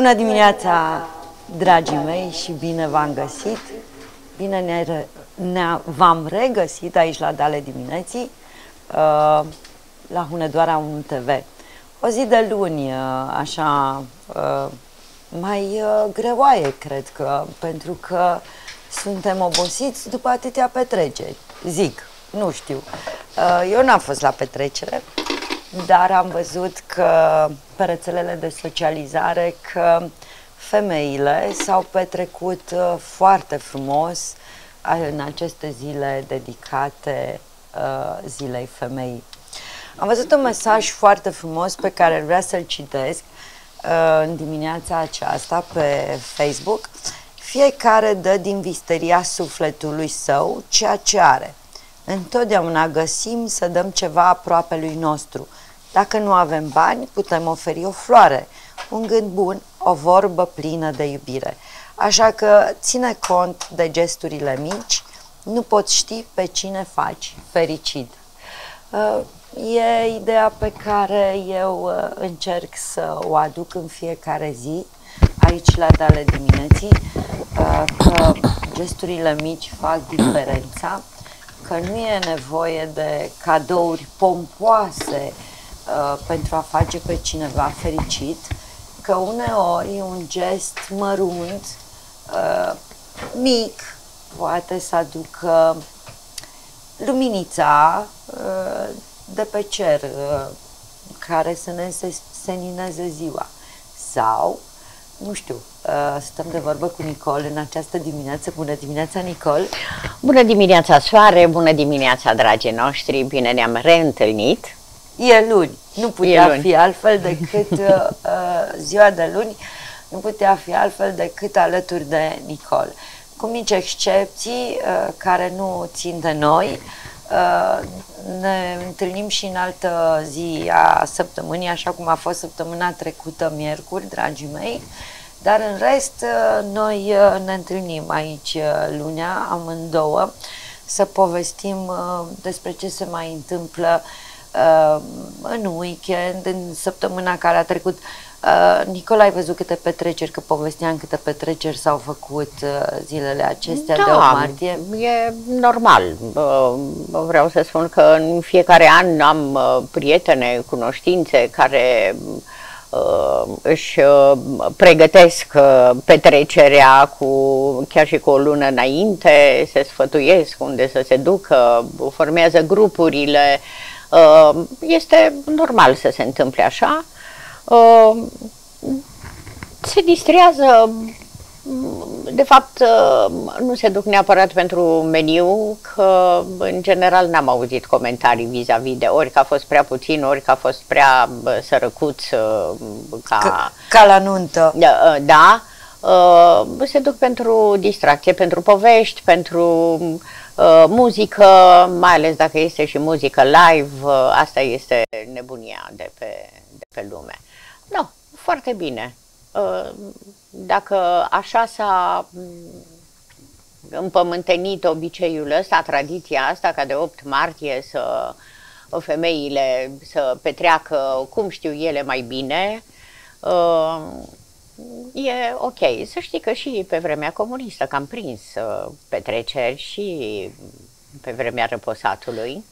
Bună dimineața, dragii mei, și bine v-am găsit. Bine ne, ne v-am regăsit aici la Dale dimineții, uh, la Hunedoara 1 TV. O zi de luni, uh, așa, uh, mai greoaie, cred că, pentru că suntem obosiți după atâtea petreceri. Zic, nu știu. Eu n-am fost la petrecere, dar am văzut că pe rețelele de socializare că femeile s-au petrecut uh, foarte frumos în aceste zile dedicate uh, zilei femeii. Am văzut un mesaj foarte frumos pe care vreau să-l citesc uh, în dimineața aceasta pe Facebook. Fiecare dă din visteria sufletului său ceea ce are. Întotdeauna găsim să dăm ceva aproape lui nostru. Dacă nu avem bani, putem oferi o floare, un gând bun, o vorbă plină de iubire. Așa că ține cont de gesturile mici, nu poți ști pe cine faci fericit. Uh, e ideea pe care eu uh, încerc să o aduc în fiecare zi, aici la Dale dimineții, uh, că gesturile mici fac diferența, că nu e nevoie de cadouri pompoase uh, pentru a face pe cineva fericit, că uneori un gest mărunt, uh, mic, poate să aducă luminița uh, de pe cer uh, care să ne senineze ziua. Sau nu știu, uh, stăm de vorbă cu Nicol în această dimineață. Bună dimineața, Nicol! Bună dimineața, Soare! Bună dimineața, dragii noștri! Bine ne-am reîntâlnit! E luni, nu putea luni. fi altfel decât uh, uh, ziua de luni, nu putea fi altfel decât alături de Nicol. Cu mici excepții uh, care nu țin de noi, uh, ne întâlnim și în altă zi a săptămânii, așa cum a fost săptămâna trecută, miercuri, dragii mei, dar în rest uh, noi uh, ne întâlnim aici lunea, amândouă, să povestim despre ce se mai întâmplă în weekend, în săptămâna care a trecut. Uh, Nicola, ai văzut câte petreceri, că povesteam câte petreceri s-au făcut uh, zilele acestea da, de 8 martie? e normal. Uh, vreau să spun că în fiecare an am uh, prietene, cunoștințe care uh, își uh, pregătesc uh, petrecerea cu, chiar și cu o lună înainte, se sfătuiesc unde să se ducă, formează grupurile. Uh, este normal să se întâmple așa. Uh, se distrează de fapt, uh, nu se duc neapărat pentru meniu, că în general n-am auzit comentarii vis-a-vis de ori că a fost prea puțin, ori că a fost prea sărăcuț ca... Ca, ca la nuntă. Da, da. Se duc pentru distracție, pentru povești, pentru muzică, mai ales dacă este și muzică live, asta este nebunia de pe, de pe lume. Nu, foarte bine. Uh, dacă așa s-a mm, împământenit obiceiul ăsta, tradiția asta, ca de 8 martie să femeile să petreacă cum știu ele mai bine, uh, e ok. Să știi că și pe vremea comunistă, că am prins uh, petreceri și pe vremea răposatului,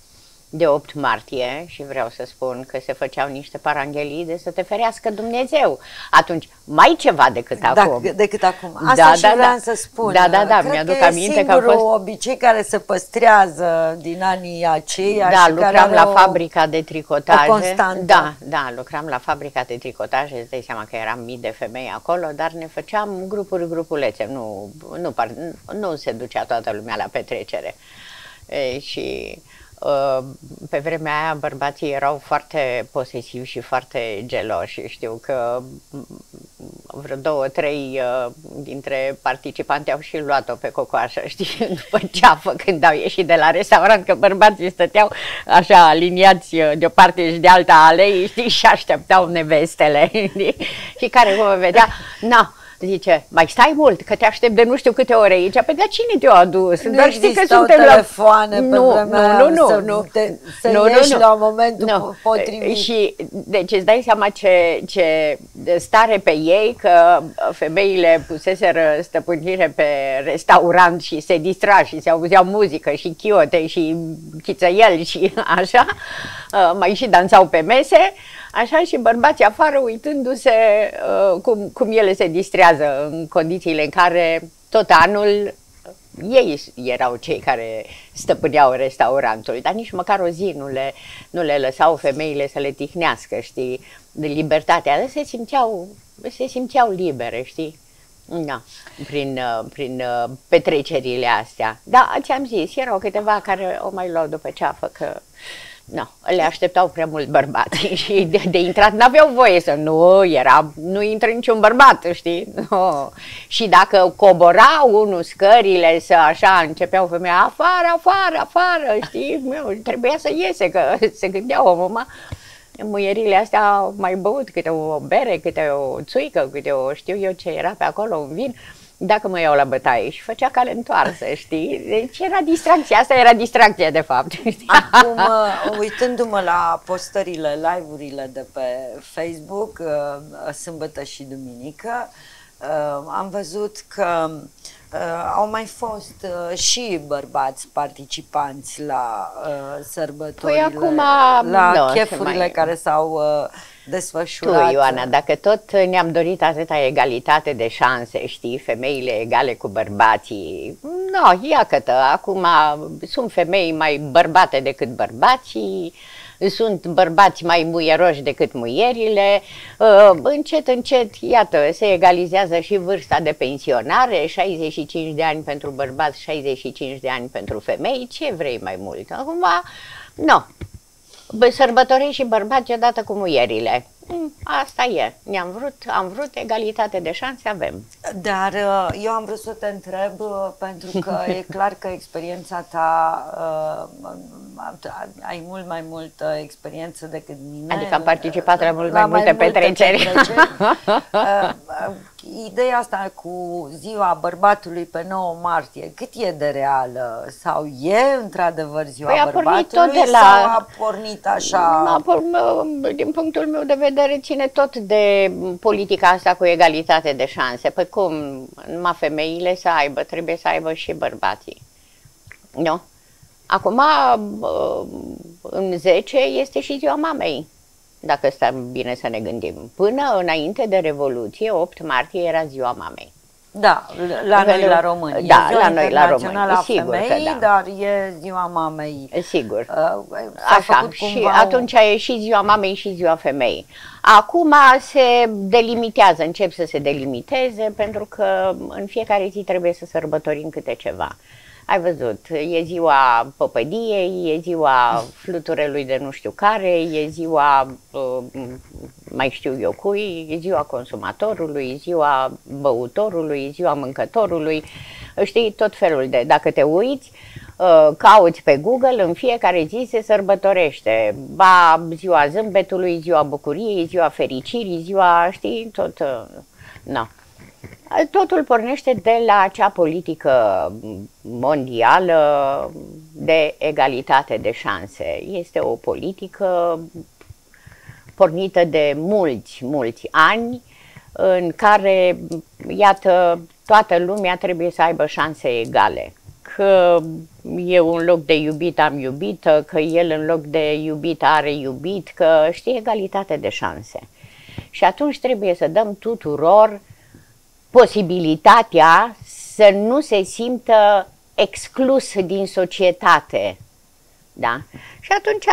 de 8 martie și vreau să spun că se făceau niște paranghelii de să te ferească Dumnezeu. Atunci, mai ceva decât da, acum. decât acum. Da, Asta da, și da, vreau da. să spun. Da, da, da, mi-aduc că aminte că a fost... obicei care se păstrează din anii aceia Da, și lucram care la o, fabrica de tricotaje. O constantă. Da, da, lucram la fabrica de tricotaje, îți dai seama că eram mii de femei acolo, dar ne făceam grupuri, grupulețe, nu, nu, nu, nu se ducea toată lumea la petrecere. E, și Uh, pe vremea aia bărbații erau foarte posesivi și foarte geloși. Știu că vreo două, trei uh, dintre participanți au și luat-o pe cocoașă, știi, după ceafă când au ieșit de la restaurant, că bărbații stăteau așa aliniați uh, de o parte și de alta alei, știi, și așteptau nevestele, știi? și care, cum vedea, na, zice, mai stai mult, că te aștept de nu știu câte ore aici. Pe dar cine te-a adus? Nu Doar știi că existau suntem telefoane la... pe nu, vremea nu, nu, să, nu, te, să nu, ieși nu, nu. la momentul Nu. potrivit. Și deci îți dai seama ce, ce stare pe ei că femeile puseseră stăpânire pe restaurant și se distra și se auzeau muzică și chiote și chițăieli și așa, uh, mai și dansau pe mese, așa și bărbații afară uitându-se uh, cum, cum ele se distrează în condițiile în care tot anul ei erau cei care stăpâneau restaurantul, dar nici măcar o zi nu le, nu le lăsau femeile să le tihnească, știi, de libertatea. Se simțeau, se simțeau libere, știi? Da, prin, uh, prin uh, petrecerile astea. Da, ți-am zis, erau câteva care o mai luau după ceafă, că nu, le așteptau prea mult bărbații și de, de intrat n-aveau voie să nu, era, nu intră niciun bărbat, știi? No. Și dacă cobora unul scările să așa, începeau femeia, afară, afară, afară, știi? Eu, trebuia să iese, că se gândea omul, mă, muierile astea au mai băut câte o bere, câte o țuică, câte o știu eu ce era pe acolo, un vin, dacă mă iau la bătaie și făcea cale întoarsă, știi? Deci era distracție, asta era distracția de fapt. știi? Acum, uh, uitându-mă la postările, live-urile de pe Facebook, uh, sâmbătă și duminică, uh, am văzut că uh, au mai fost uh, și bărbați participanți la uh, sărbătorile, Păi acum, la nu, se chefurile mai- care s-au uh, Tu, desfășurat. Ioana, dacă tot ne-am dorit atâta egalitate de șanse, știi, femeile egale cu bărbații, no, iată, acum sunt femei mai bărbate decât bărbații, sunt bărbați mai muieroși decât muierile, uh, încet, încet, iată, se egalizează și vârsta de pensionare, 65 de ani pentru bărbați, 65 de ani pentru femei, ce vrei mai mult? Acum, nu, Bă, sărbătorești și bărbați odată cu muierile. Mm, Asta e. Ne-am vrut, am vrut egalitate de șanse, avem. Dar uh, eu am vrut să te întreb, uh, pentru că e clar că experiența ta, uh, uh, ai mult mai multă experiență decât mine. Adică am participat la mult La mai multe petreceri. petreceri. Uh, uh, Ideea asta cu ziua bărbatului pe 9 martie, cât e de reală? Sau e într-adevăr ziua Păi a pornit bărbatului tot de la- sau a pornit așa? Da, por- mă, din punctul meu de vedere, ține tot de politica asta cu egalitate de șanse. Păi cum, numai femeile să aibă, trebuie să aibă și bărbații. Nu? Acum, bă, în 10 este și ziua mamei, dacă stăm bine să ne gândim. Până înainte de Revoluție, 8 martie era ziua mamei. Da, la noi la români. Da, e ziua la noi la internațională români, a sigur că femeii, da. dar e ziua mamei. Sigur. Uh, s-a Așa, făcut și cumva atunci e și ziua mamei și ziua femeii. Acum se delimitează, încep să se delimiteze, pentru că în fiecare zi trebuie să sărbătorim câte ceva. Ai văzut, e ziua păpădiei, e ziua fluturelui de nu știu care, e ziua uh, mai știu eu cui, e ziua consumatorului, e ziua băutorului, e ziua mâncătorului, știi, tot felul de, dacă te uiți, uh, cauți pe Google, în fiecare zi se sărbătorește. Ba ziua zâmbetului, ziua bucuriei, ziua fericirii, ziua, știi, tot, uh, na. Totul pornește de la acea politică mondială de egalitate de șanse. Este o politică pornită de mulți, mulți ani, în care, iată, toată lumea trebuie să aibă șanse egale. Că eu în loc de iubit am iubită, că el în loc de iubit are iubit, că știi, egalitate de șanse. Și atunci trebuie să dăm tuturor posibilitatea să nu se simtă exclus din societate. Da? Și atunci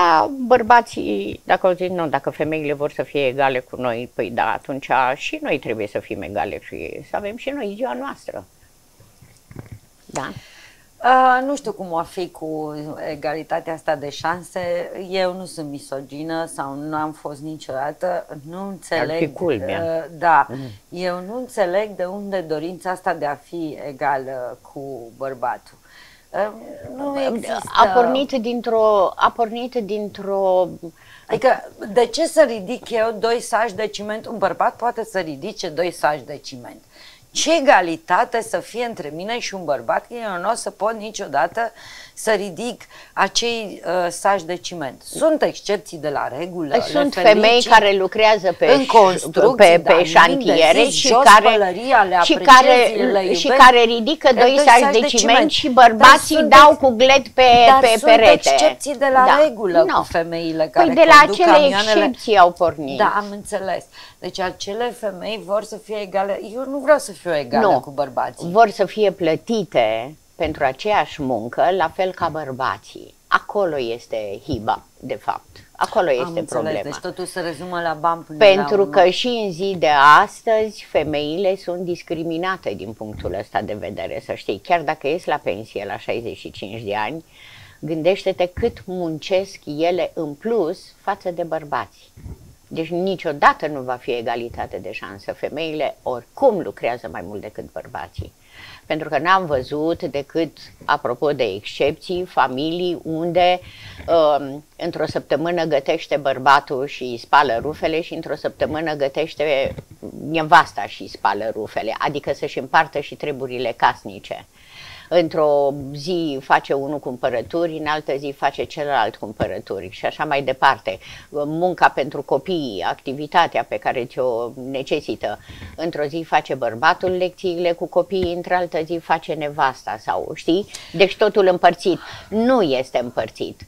bărbații, dacă au zis, nu, dacă femeile vor să fie egale cu noi, păi da, atunci și noi trebuie să fim egale și să avem și noi ziua noastră. Da? Uh, nu știu cum o fi cu egalitatea asta de șanse. Eu nu sunt misogină sau nu am fost niciodată. Nu înțeleg. Ar fi culmea. Uh, da. Eu nu înțeleg de unde dorința asta de a fi egală cu bărbatul. Uh, nu există. A pornit dintr-o, a pornit dintr-o Adică, de ce să ridic eu doi saci de ciment? Un bărbat poate să ridice doi saci de ciment. Ce egalitate să fie între mine și un bărbat, că eu nu o să pot niciodată să ridic acei uh, saci de ciment. Sunt excepții de la regulă. Sunt femei care lucrează pe, în construcții, pe, pe șantiere și care, le și, care, le și care ridică doi saci de, de ciment și bărbații dau ex... cu gled pe, dar pe sunt perete. excepții de la da. regulă no. cu femeile care păi de la acele camioanele. excepții au pornit. Da, am înțeles. Deci acele femei vor să fie egale. Eu nu vreau să fiu egală nu. cu bărbații. Vor să fie plătite pentru aceeași muncă, la fel ca bărbații. Acolo este hiba, de fapt. Acolo este Am înțeles, problema. Deci totul se rezumă la bani până Pentru la că și în zi de astăzi femeile sunt discriminate din punctul ăsta de vedere, să știi. Chiar dacă ies la pensie la 65 de ani, gândește-te cât muncesc ele în plus față de bărbați. Deci niciodată nu va fi egalitate de șansă. Femeile oricum lucrează mai mult decât bărbații pentru că n-am văzut decât, apropo de excepții, familii unde uh, într-o săptămână gătește bărbatul și spală rufele și într-o săptămână gătește nevasta și spală rufele, adică să-și împartă și treburile casnice într-o zi face unul cumpărături, în altă zi face celălalt cumpărături și așa mai departe. Munca pentru copii, activitatea pe care ți-o necesită. Într-o zi face bărbatul lecțiile cu copiii, într-altă zi face nevasta sau știi? Deci totul împărțit. Nu este împărțit.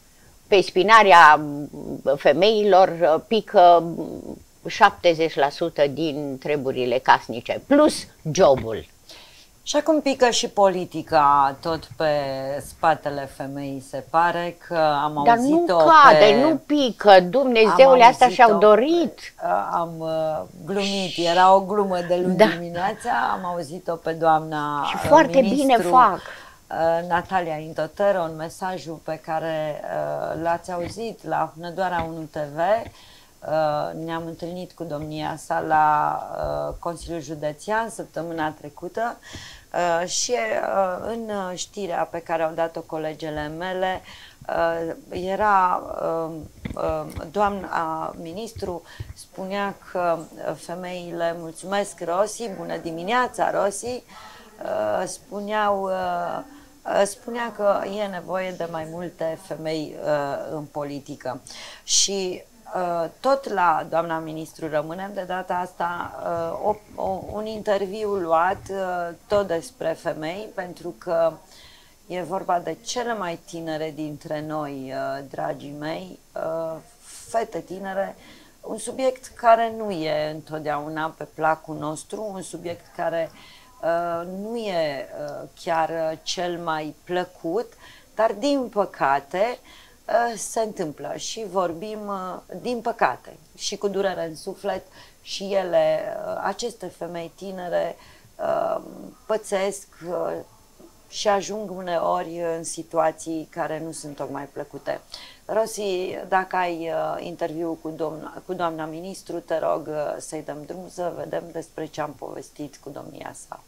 Pe spinarea femeilor pică 70% din treburile casnice, plus jobul. Și acum pică și politica tot pe spatele femeii, se pare că am Dar auzit-o nu cade, pe... nu pică, Dumnezeule, asta și-au dorit. Am uh, glumit, era o glumă de luni da. dimineața, am auzit-o pe doamna Și foarte ministru, bine fac. Uh, Natalia Intotero, în mesajul pe care uh, l-ați auzit la Hunedoara 1 TV, ne-am întâlnit cu domnia sa la Consiliul Județean săptămâna trecută Uh, și uh, în știrea pe care au dat-o colegele mele uh, era doamna ministru spunea că femeile mulțumesc Rosi, bună dimineața Rosi, spuneau spunea că e nevoie de mai multe femei în politică. Și Uh, tot la doamna ministru rămânem de data asta. Uh, o, o, un interviu luat uh, tot despre femei pentru că e vorba de cele mai tinere dintre noi, dragii mei, fete tinere, un subiect care nu e întotdeauna pe placul nostru, un subiect care nu e chiar cel mai plăcut, dar din păcate Uh, se întâmplă și vorbim, uh, din păcate, și cu durere în suflet, și ele, uh, aceste femei tinere, pățesc și ajung uneori în situații care nu sunt tocmai plăcute. Rosi, dacă ai interviu cu, domna, cu doamna ministru, te rog să-i dăm drum să vedem despre ce am povestit cu domnia sa.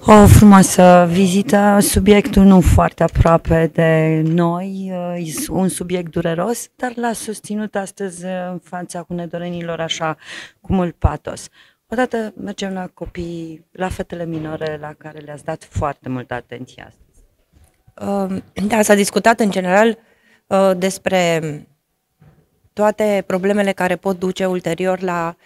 O frumoasă vizită, subiectul nu foarte aproape de noi, e un subiect dureros, dar l-a susținut astăzi în fața cu nedorenilor așa cu mult patos. Odată mergem la copii, la fetele minore la care le-ați dat foarte multă atenție astăzi. Uh, da, s-a discutat în general uh, despre toate problemele care pot duce ulterior la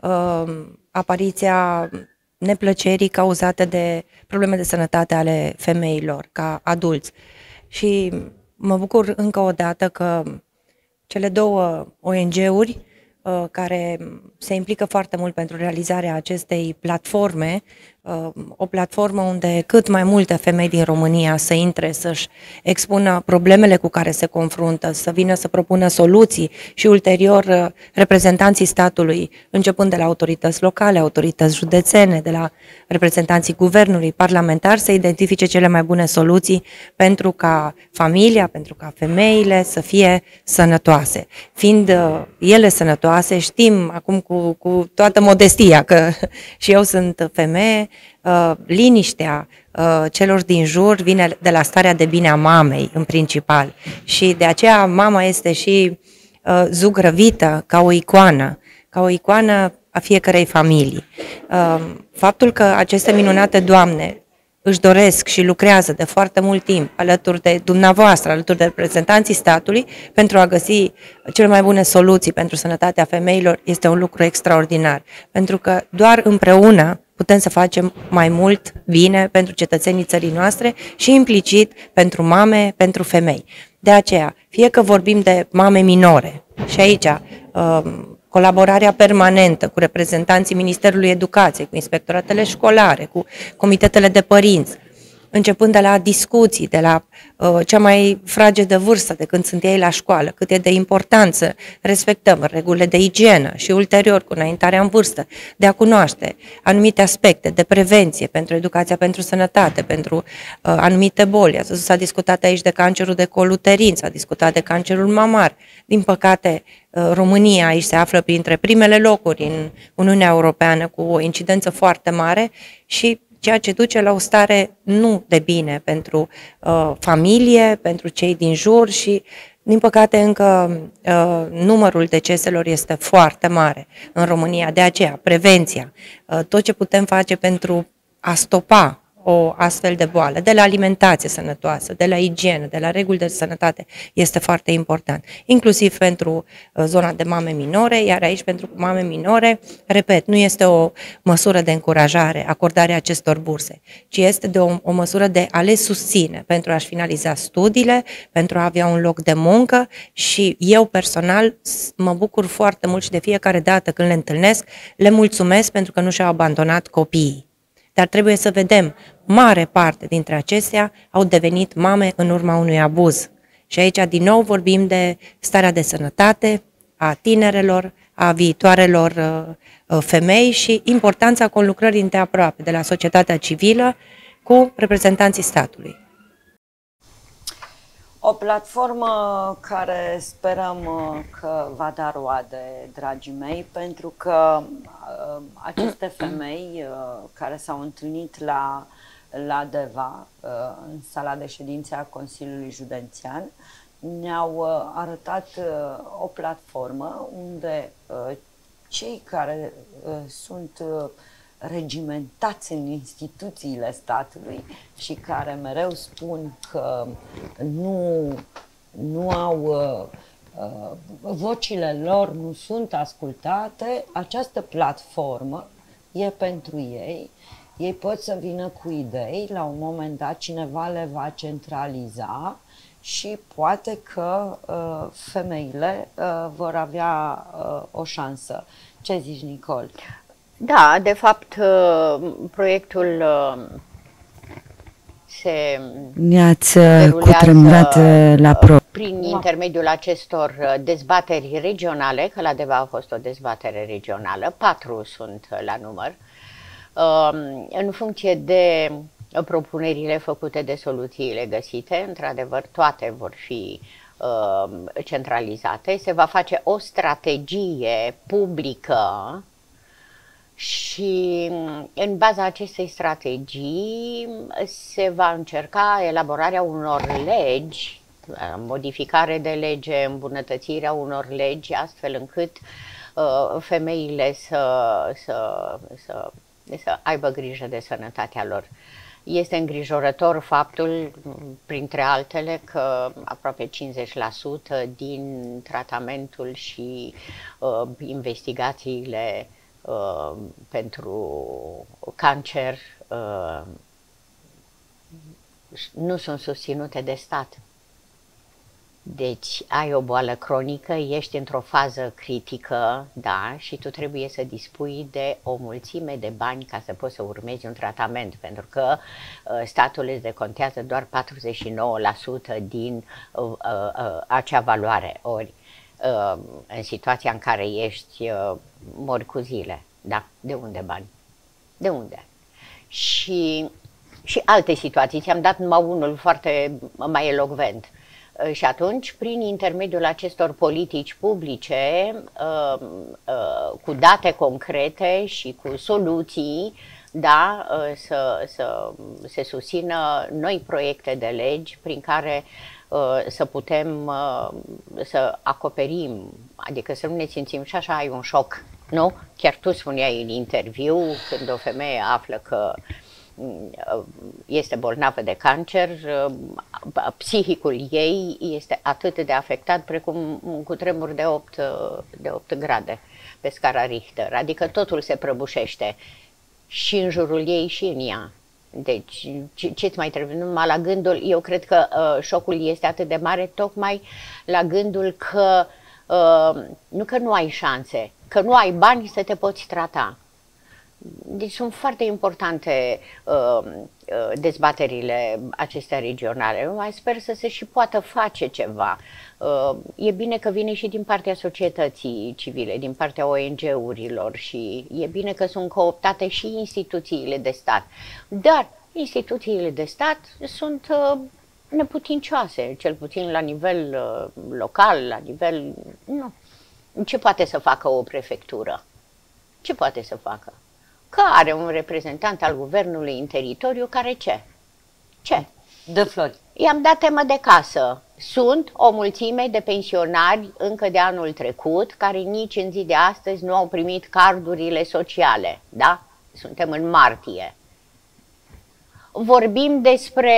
uh, apariția neplăcerii cauzate de probleme de sănătate ale femeilor ca adulți. Și mă bucur încă o dată că cele două ONG-uri uh, care se implică foarte mult pentru realizarea acestei platforme Uh, o platformă unde cât mai multe femei din România să intre, să-și expună problemele cu care se confruntă, să vină să propună soluții și ulterior uh, reprezentanții statului, începând de la autorități locale, autorități județene, de la reprezentanții guvernului, parlamentari, să identifice cele mai bune soluții pentru ca familia, pentru ca femeile să fie sănătoase. Fiind uh, ele sănătoase, știm acum cu, cu toată modestia că și eu sunt femeie, uh, liniștea uh, celor din jur vine de la starea de bine a mamei, în principal. Și de aceea mama este și uh, zugrăvită ca o icoană, ca o icoană a fiecarei familii. Faptul că aceste minunate doamne își doresc și lucrează de foarte mult timp alături de dumneavoastră, alături de reprezentanții statului, pentru a găsi cele mai bune soluții pentru sănătatea femeilor, este un lucru extraordinar. Pentru că doar împreună putem să facem mai mult bine pentru cetățenii țării noastre și implicit pentru mame, pentru femei. De aceea, fie că vorbim de mame minore, și aici um, colaborarea permanentă cu reprezentanții Ministerului Educației, cu inspectoratele școlare, cu comitetele de părinți, începând de la discuții, de la uh, cea mai fragedă vârstă de când sunt ei la școală, cât e de important să respectăm regulile de igienă și ulterior cu înaintarea în vârstă, de a cunoaște anumite aspecte de prevenție pentru educația pentru sănătate, pentru uh, anumite boli. S-a discutat aici de cancerul de col uterin, s-a discutat de cancerul mamar. Din păcate, uh, România aici se află printre primele locuri în Uniunea Europeană cu o incidență foarte mare și ceea ce duce la o stare nu de bine pentru uh, familie, pentru cei din jur și, din păcate, încă uh, numărul deceselor este foarte mare în România. De aceea, prevenția, uh, tot ce putem face pentru a stopa o astfel de boală, de la alimentație sănătoasă, de la igienă, de la reguli de sănătate, este foarte important. Inclusiv pentru uh, zona de mame minore, iar aici pentru mame minore, repet, nu este o măsură de încurajare, acordarea acestor burse, ci este de o, o măsură de a le susține pentru a-și finaliza studiile, pentru a avea un loc de muncă și eu personal mă bucur foarte mult și de fiecare dată când le întâlnesc, le mulțumesc pentru că nu și-au abandonat copiii. Dar trebuie să vedem mare parte dintre acestea au devenit mame în urma unui abuz. Și aici din nou vorbim de starea de sănătate a tinerelor, a viitoarelor uh, uh, femei și importanța conlucrării îndeaproape de la societatea civilă cu reprezentanții statului. O platformă care sperăm uh, că va da roade, dragii mei, pentru că aceste femei care s-au întâlnit la la DEVA, uh, în sala de ședințe a Consiliului Judențean, ne-au uh, arătat uh, o platformă unde cei care sunt regimentați în instituțiile statului și care mereu spun că nu, nu au vocile lor nu sunt ascultate, această platformă e pentru ei ei pot să vină cu idei, la un moment dat cineva le va centraliza și poate că uh, femeile uh, vor avea uh, o șansă. Ce zici, Nicol? Da, de fapt, uh, proiectul uh, se Ne-ați uh, cutremurat la pro. Prin intermediul acestor dezbateri regionale, că la Deva a fost o dezbatere regională, patru sunt la număr, Um, în funcție de propunerile făcute de soluțiile găsite, într-adevăr, toate vor fi um, centralizate. Se va face o strategie publică și în baza acestei strategii se va încerca elaborarea unor legi, modificare de lege, îmbunătățirea unor legi, astfel încât uh, femeile să, să, să să aibă grijă de sănătatea lor. Este îngrijorător faptul, printre altele, că aproape 50% din tratamentul și uh, investigațiile uh, pentru cancer uh, nu sunt susținute de stat. Deci ai o boală cronică, ești într-o fază critică, da, și tu trebuie să dispui de o mulțime de bani ca să poți să urmezi un tratament, pentru că uh, statul îți decontează doar 49% din uh, uh, uh, acea valoare. Ori uh, în situația în care ești, uh, mori cu zile, da, de unde bani? De unde? Și, și alte situații, ți-am dat numai unul foarte mai elocvent. Uh, Uh, și atunci, prin intermediul acestor politici publice, uh, uh, cu date concrete și cu soluții, da, să, să se susțină noi proiecte de legi prin care să putem să acoperim, adică să nu ne simțim și așa ai un șoc Nu? Chiar tu spuneai în interviu, când o femeie află că este bolnavă de cancer, psihicul ei este atât de afectat precum un cutremur de 8, de 8 grade pe scara Richter, adică totul se prăbușește și în jurul ei și în ea. Deci, ce mai trebuie? Numai la gândul, eu cred că uh, șocul este atât de mare tocmai la gândul că uh, nu că nu ai șanse, că nu ai bani să te poți trata. Deci sunt foarte importante uh, uh, dezbaterile acestea regionale. Mai sper să se și poată face ceva. Uh, e bine că vine și din partea societății civile, din partea ONG-urilor și e bine că sunt cooptate și instituțiile de stat. Dar instituțiile de stat sunt uh, neputincioase, cel puțin la nivel uh, local, la nivel... Nu. Ce poate să facă o prefectură? Ce poate să facă? Că are un reprezentant al guvernului în teritoriu care ce? Ce? De flori. I-am dat temă de casă. Sunt o mulțime de pensionari încă de anul trecut care nici în zi de astăzi nu au primit cardurile sociale. Da? Suntem în martie vorbim despre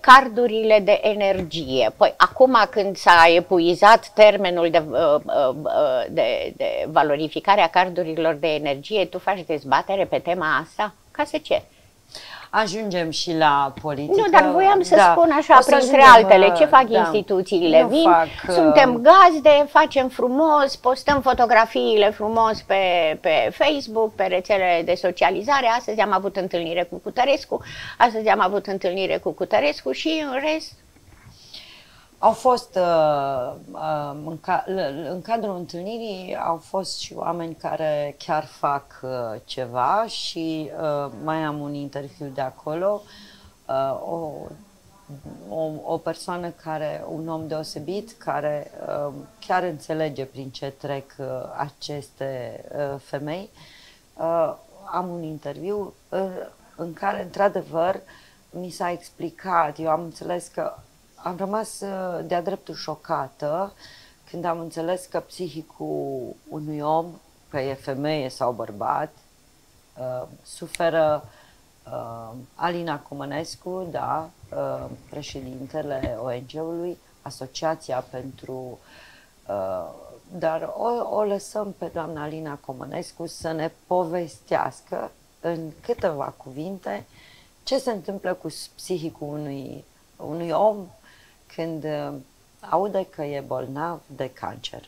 cardurile de energie. Păi acum când s-a epuizat termenul de, uh, uh, uh, de, de valorificare a cardurilor de energie, tu faci dezbatere pe tema asta? Ca să ce? Ajungem și la politică. Nu, dar voiam să da. spun așa, printre ajungem, altele, ce fac da. instituțiile? Nu Vin, fac, suntem gazde, facem frumos, postăm fotografiile frumos pe, pe Facebook, pe rețele de socializare. Astăzi am avut întâlnire cu Cutărescu, astăzi am avut întâlnire cu Cutărescu și în rest au fost, uh, uh, în, ca, în cadrul întâlnirii, au fost și oameni care chiar fac uh, ceva și uh, mai am un interviu de acolo. Uh, o, o, o persoană care, un om deosebit, care uh, chiar înțelege prin ce trec uh, aceste uh, femei. Uh, am un interviu uh, în care, într-adevăr, mi s-a explicat, eu am înțeles că am rămas uh, de-a dreptul șocată când am înțeles că psihicul unui om, că e femeie sau bărbat, uh, suferă uh, Alina Comănescu, da, uh, președintele ONG-ului, Asociația pentru... Uh, dar o, o lăsăm pe doamna Alina Comănescu să ne povestească în câteva cuvinte ce se întâmplă cu psihicul unui, unui om când uh, aude că e bolnav de cancer.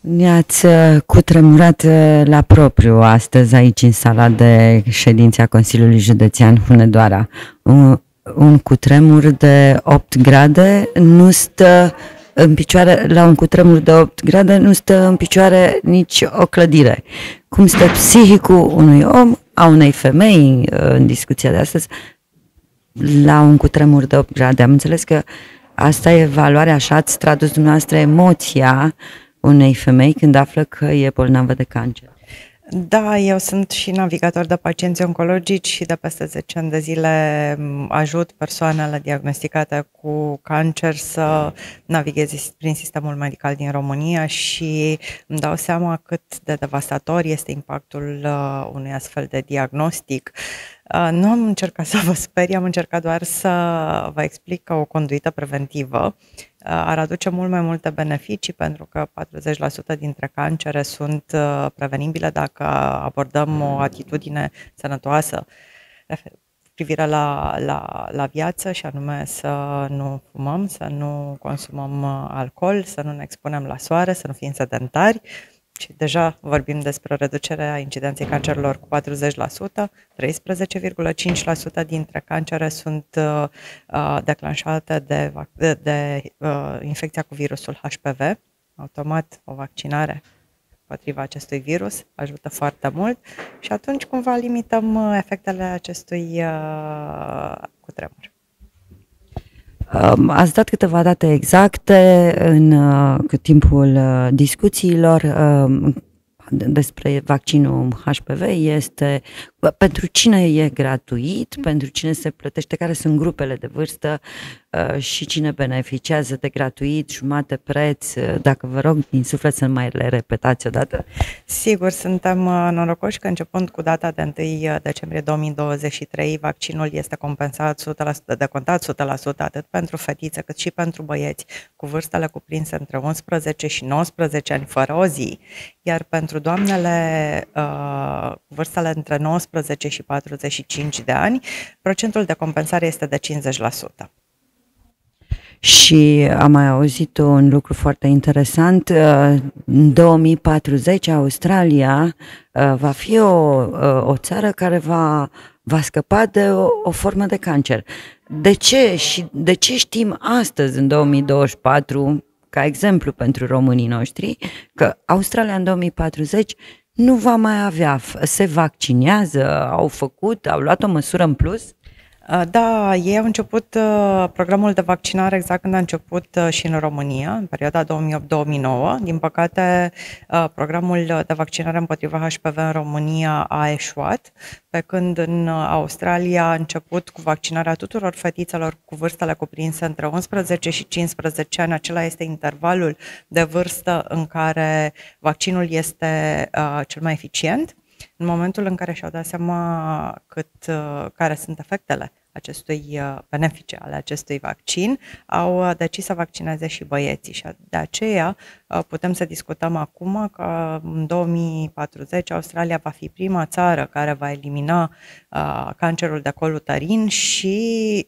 Ne-ați uh, cutremurat uh, la propriu astăzi aici în sala de ședință a Consiliului Județean Hunedoara. Un, un cutremur de 8 grade nu stă în picioare, la un cutremur de 8 grade nu stă în picioare nici o clădire. Cum stă psihicul unui om, a unei femei în discuția de astăzi, la un cutremur de 8 grade. Am înțeles că asta e valoarea, așa ați tradus dumneavoastră emoția unei femei când află că e bolnavă de cancer. Da, eu sunt și navigator de pacienți oncologici și de peste 10 ani de zile ajut persoanele diagnosticate cu cancer să navigheze prin sistemul medical din România și îmi dau seama cât de devastator este impactul uh, unui astfel de diagnostic. Uh, nu am încercat să vă sperie, am încercat doar să vă explic că o conduită preventivă uh, ar aduce mult mai multe beneficii pentru că 40% dintre cancere sunt uh, prevenibile dacă abordăm o atitudine sănătoasă privire la, la, la viață și anume să nu fumăm, să nu consumăm alcool, să nu ne expunem la soare, să nu fim sedentari, și deja vorbim despre reducerea incidenței cancerelor cu 40%, 13,5% dintre cancere sunt uh, uh, declanșate de, de, de uh, infecția cu virusul HPV. Automat, o vaccinare împotriva acestui virus ajută foarte mult și atunci cumva limităm uh, efectele acestui uh, cutremur. Ați dat câteva date exacte în uh, timpul uh, discuțiilor uh, despre vaccinul HPV. Este pentru cine e gratuit, pentru cine se plătește, care sunt grupele de vârstă uh, și cine beneficiază de gratuit, jumate preț, uh, dacă vă rog din suflet să mai le repetați odată. Sigur, suntem uh, norocoși că începând cu data de 1 decembrie 2023, vaccinul este compensat 100%, de contat 100% atât pentru fetițe cât și pentru băieți cu vârstele cuprinse între 11 și 19 ani fără o zi, iar pentru doamnele uh, cu vârstele între 19 și 45 de ani, procentul de compensare este de 50%. Și am mai auzit un lucru foarte interesant. În 2040 Australia uh, va fi o, uh, o țară care va, va scăpa de o, o formă de cancer. De ce? Și de ce știm astăzi, în 2024, ca exemplu pentru românii noștri, că Australia în 2040 nu va mai avea, se vaccinează, au făcut, au luat o măsură în plus? Uh, da, ei au început uh, programul de vaccinare exact când a început uh, și în România, în perioada 2008-2009. Din păcate, programul de vaccinare împotriva HPV în România a eșuat, pe când în Australia a început cu vaccinarea tuturor fetițelor cu vârstele cuprinse între 11 și 15 ani. Acela este intervalul de vârstă în care vaccinul este cel mai eficient în momentul în care și-au dat seama cât, care sunt efectele acestui uh, benefice ale acestui vaccin, au uh, decis să vaccineze și băieții și de aceea uh, putem să discutăm acum că în 2040 Australia va fi prima țară care va elimina cancerul de col uterin și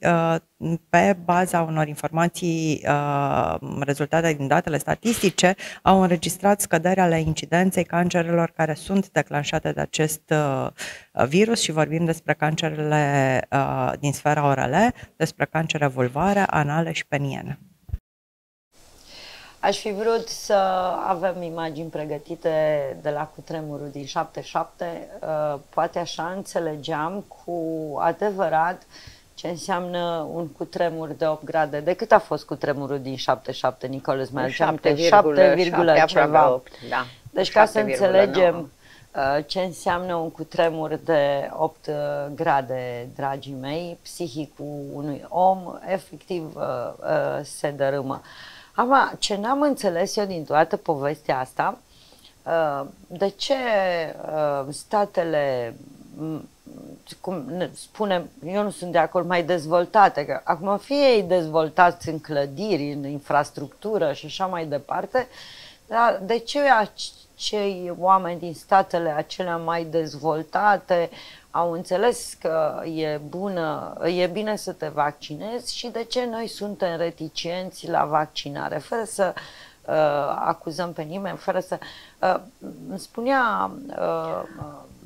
pe baza unor informații uh, rezultate din datele statistice, au înregistrat scăderi ale incidenței cancerelor care sunt declanșate de acest uh, virus și vorbim despre cancerele uh, din sfera orale, despre cancere vulvare, anale și peniene. Aș fi vrut să avem imagini pregătite de la cutremurul din 77, poate așa înțelegeam cu adevărat ce înseamnă un cutremur de 8 grade. De cât a fost cutremurul din 77, Nicolae? Mai 7, 7, ceva. 8, da. Deci ca să înțelegem uh, ce înseamnă un cutremur de 8 uh, grade, dragii mei, psihicul unui om efectiv uh, se dărâmă. Acum, ce n-am înțeles eu din toată povestea asta, de ce statele cum spunem, eu nu sunt de acord, mai dezvoltate, că acum fie ei dezvoltați în clădiri, în infrastructură și așa mai departe, dar de ce acei oameni din statele acelea mai dezvoltate au înțeles că e, bună, e bine să te vaccinezi și de ce noi suntem reticenți la vaccinare, fără să uh, acuzăm pe nimeni, fără să... Uh, îmi spunea uh,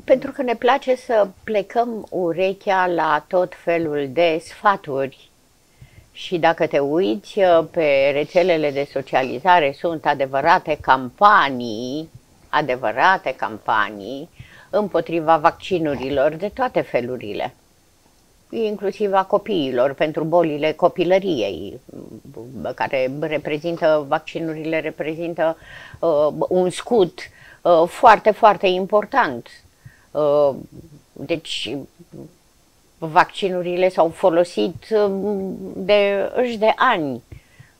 pentru că ne place să plecăm urechea la tot felul de sfaturi. Și dacă te uiți uh, pe rețelele de socializare, sunt adevărate campanii, adevărate campanii împotriva vaccinurilor de toate felurile inclusiv a copiilor, pentru bolile copilăriei, care reprezintă, vaccinurile reprezintă uh, un scut uh, foarte, foarte important Uh, deci, vaccinurile s-au folosit um, de își de ani.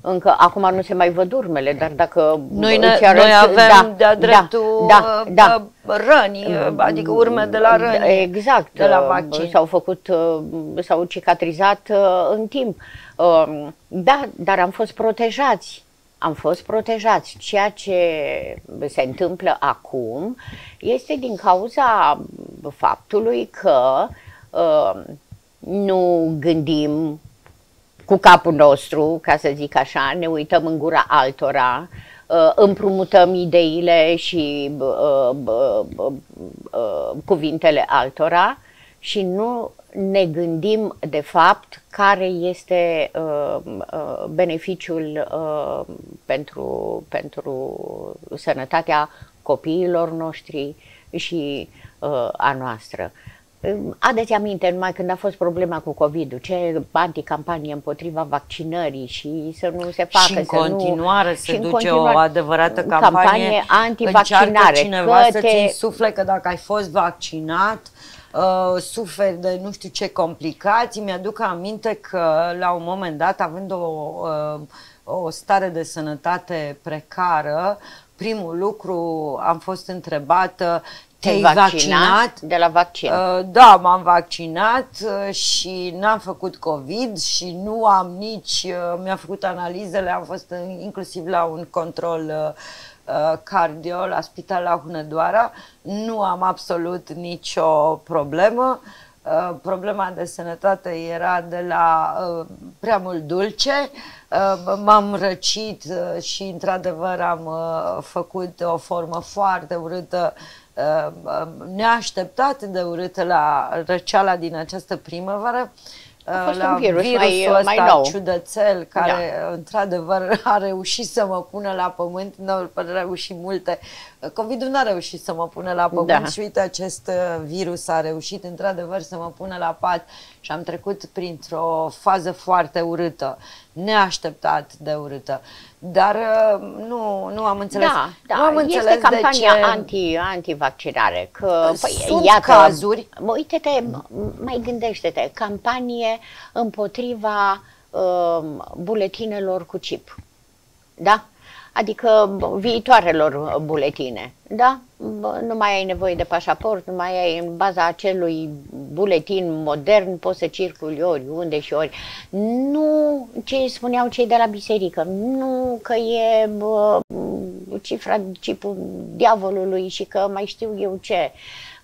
Încă acum nu se mai văd urmele, dar dacă noi, ne, arăt, noi avem da, de-a da, dreptul da, da, da. răni, adică urme de la răni. Exact. De la vaccin. S-au făcut, uh, s-au cicatrizat uh, în timp. Da, dar am fost protejați am fost protejați. Ceea ce se întâmplă acum este din cauza faptului că uh, nu gândim cu capul nostru, ca să zic așa, ne uităm în gura altora, uh, împrumutăm ideile și uh, uh, uh, uh, cuvintele altora și nu ne gândim de fapt care este uh, uh, beneficiul uh, pentru, pentru sănătatea copiilor noștri și uh, a noastră. Adeți aminte numai când a fost problema cu COVID-ul, ce anticampanie împotriva vaccinării și să nu se facă. Și în să continuare nu, se și duce continuare, o adevărată campanie, campanie antivaccinare. Încearcă cineva că să-ți te... insufle că dacă ai fost vaccinat, uh, suferi de nu știu ce complicații. Mi-aduc aminte că la un moment dat, având o, uh, o stare de sănătate precară, primul lucru am fost întrebată te-ai vaccinat? vaccinat? De la vaccin. Uh, da, m-am vaccinat uh, și n-am făcut COVID și nu am nici, uh, mi-am făcut analizele, am fost în, inclusiv la un control uh, uh, cardio la spital la Hunedoara, nu am absolut nicio problemă. Uh, problema de sănătate era de la uh, prea mult dulce, uh, m-am răcit uh, și într-adevăr am uh, făcut o formă foarte urâtă uh, uh, neașteptat de urâtă la răceala din această primăvară. A fost uh, la un virus virusul mai- ăsta mai nou. ciudățel care într-adevăr a reușit să mă pună la pământ, nu au reușit multe. COVID-ul n-a reușit să mă pună la pământ Da. și uite acest uh, virus a reușit într-adevăr să mă pună la pat și am trecut printr-o fază foarte urâtă, neașteptat de urâtă. Dar uh, nu, nu am înțeles. Da, da, nu am este înțeles campania de ce... anti, anti-vaccinare. Că, păi, Sunt iată, cazuri. mă, Uite-te, m- mai gândește-te, campanie împotriva uh, buletinelor cu chip. Da? Adică viitoarelor buletine. Da? Bă, Nu mai ai nevoie de pașaport, nu mai ai în baza acelui buletin modern, poți să circuli oriunde și ori. Nu ce spuneau cei de la biserică, nu că e bă, cifra, chipul diavolului și că mai știu eu ce.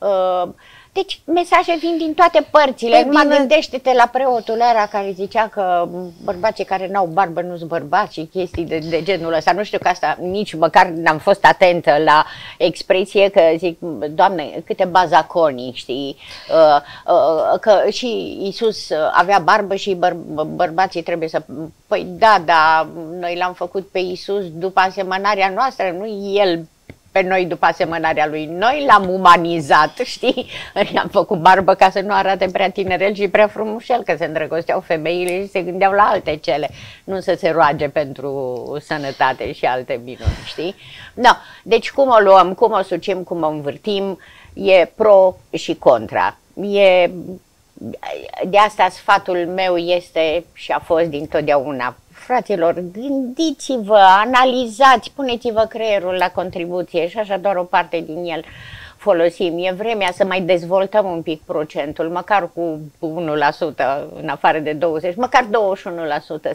Uh, Deci mesaje vin din toate părțile. Păi Numai bine. gândește-te la preotul ăla care zicea că bărbații care n-au barbă nu sunt bărbați și chestii de, de genul ăsta. Nu știu că asta nici măcar n-am fost atentă la expresie că zic, doamne, câte bazaconii, știi? Uh, uh, că și Isus avea barbă și băr- bărbații trebuie să... Păi da, da, noi l-am făcut pe Isus după asemănarea noastră, nu el pe noi după asemănarea lui. Noi l-am umanizat, știi? I-am făcut barbă ca să nu arate prea tinerel și prea frumușel, că se îndrăgosteau femeile și se gândeau la alte cele, nu să se roage pentru sănătate și alte minuni, știi? Da, deci cum o luăm, cum o sucim, cum o învârtim, e pro și contra. E de asta sfatul meu este și a fost dintotdeauna. Fraților, gândiți-vă, analizați, puneți-vă creierul la contribuție și așa doar o parte din el folosim. E vremea să mai dezvoltăm un pic procentul, măcar cu 1% în afară de 20%, măcar 21%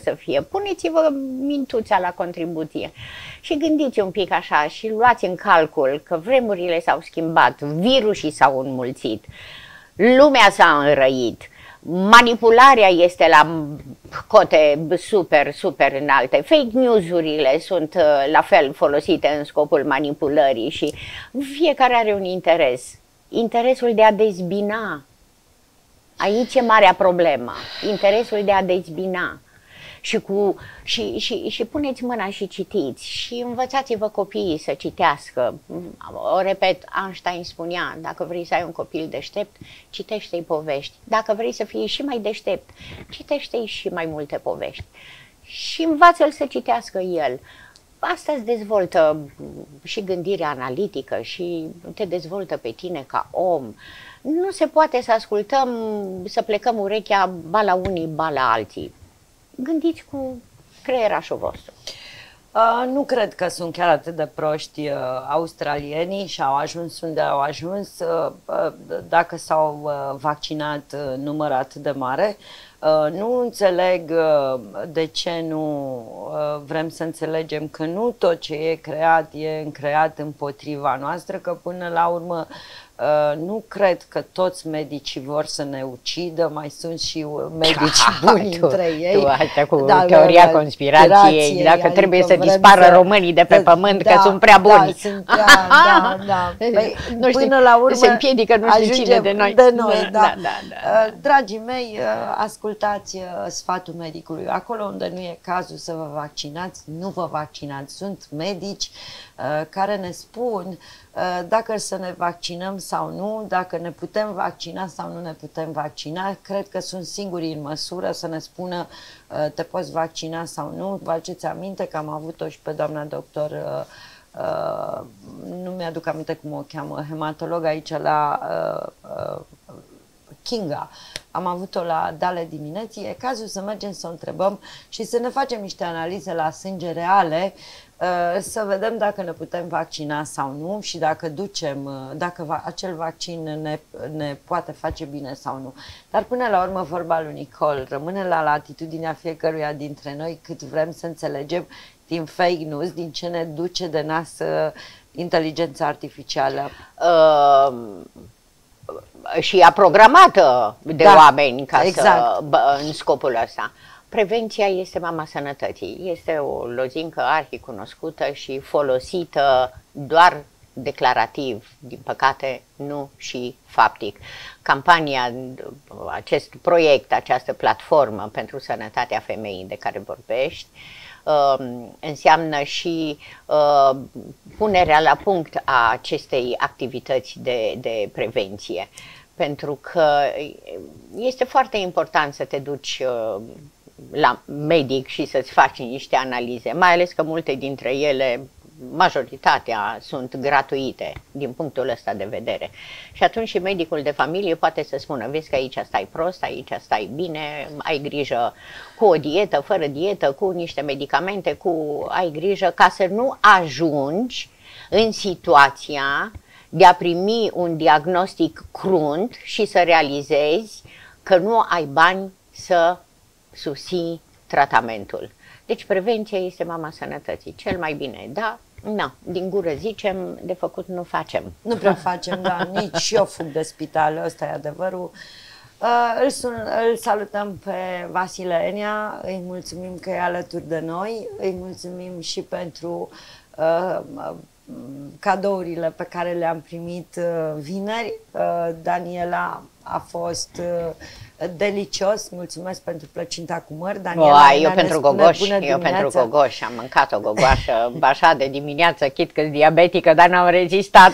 să fie. Puneți-vă mintuța la contribuție și gândiți un pic așa și luați în calcul că vremurile s-au schimbat, virusii s-au înmulțit, lumea s-a înrăit, manipularea este la cote super, super înalte. Fake news-urile sunt uh, la fel folosite în scopul manipulării și fiecare are un interes. Interesul de a dezbina. Aici e marea problemă. Interesul de a dezbina. Și, cu, și, și, și puneți mâna și citiți și învățați-vă copiii să citească. O repet, Einstein spunea, dacă vrei să ai un copil deștept, citește-i povești. Dacă vrei să fii și mai deștept, citește-i și mai multe povești. Și învață-l să citească el. Asta îți dezvoltă și gândirea analitică și te dezvoltă pe tine ca om. Nu se poate să ascultăm, să plecăm urechea ba la unii, ba la alții gândiți cu creierașul vostru. Uh, nu cred că sunt chiar atât de proști uh, australienii și au ajuns unde au ajuns uh, uh, dacă s-au uh, vaccinat uh, număr atât de mare. Uh, nu înțeleg uh, de ce nu uh, vrem să înțelegem că nu tot ce e creat e creat împotriva noastră, că până la urmă Uh, nu cred că toți medicii vor să ne ucidă, mai sunt și uh, medici buni tu, între ei. Tu asta cu Da, teoria da, conspirației, conspirației, dacă adică trebuie să vrem dispară să- românii de pe da, pământ, că da, sunt prea buni. Da, sunt prea, da, da. Păi, Nu știu, până la urmă se împiedică nu știu cine ajungem de noi. De noi Da, da, da, da, da. Uh, Dragii mei, uh, ascultați uh, sfatul medicului. Acolo unde nu e cazul să vă vaccinați, nu vă vaccinați. Sunt medici uh, care ne spun uh, dacă să ne vaccinăm sau nu, dacă ne putem vaccina sau nu ne putem vaccina. Cred că sunt singurii în măsură să ne spună uh, te poți vaccina sau nu. Vă aduceți aminte că am avut-o și pe doamna doctor uh, Uh, nu mi-aduc aminte cum o cheamă, hematolog aici la uh, uh, Kinga. Am avut-o la Dale dimineții. E cazul să mergem să o întrebăm și să ne facem niște analize la sânge reale uh, să vedem dacă ne putem vaccina sau nu și dacă ducem, uh, dacă va, acel vaccin ne, ne poate face bine sau nu. Dar până la urmă vorba lui Nicol rămâne la latitudinea fiecăruia dintre noi cât vrem să înțelegem din fake news, din ce ne duce de nas uh, inteligența artificială. Uh, și a programată de da, oameni ca exact. să, bă, în scopul ăsta. Prevenția este mama sănătății. Este o lozincă arhicunoscută și folosită doar declarativ, din păcate nu și faptic. Campania, acest proiect, această platformă pentru sănătatea femeii de care vorbești, uh, înseamnă și uh, punerea la punct a acestei activități de, de prevenție. Pentru că este foarte important să te duci uh, la medic și să-ți faci niște analize, mai ales că multe dintre ele majoritatea sunt gratuite din punctul ăsta de vedere. Și atunci și medicul de familie poate să spună, vezi că aici stai prost, aici stai bine, ai grijă cu o dietă, fără dietă, cu niște medicamente, cu ai grijă ca să nu ajungi în situația de a primi un diagnostic crunt și să realizezi că nu ai bani să susții tratamentul. Deci prevenția este mama sănătății. Cel mai bine, da, Na, din gură zicem, de făcut nu facem. Nu prea facem, da, nici eu fug de spital, ăsta e adevărul. Uh, îl, sun, îl salutăm pe Vasile Enia, îi mulțumim că e alături de noi, îi mulțumim și pentru uh, cadourile pe care le-am primit uh, vineri. Uh, Daniela a fost uh, delicios. Mulțumesc pentru plăcinta cu măr. Daniela, eu pentru gogoș, eu pentru gogoș. Am mâncat o gogoașă așa de dimineață, chit că diabetică, dar n-am rezistat.